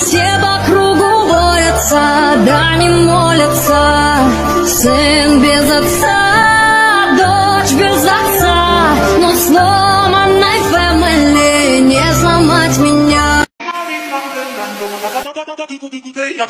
Все по кругу борются, да не молятся. Сын без отца, дочь без отца. Но сломанной фэмили не сломать меня. 야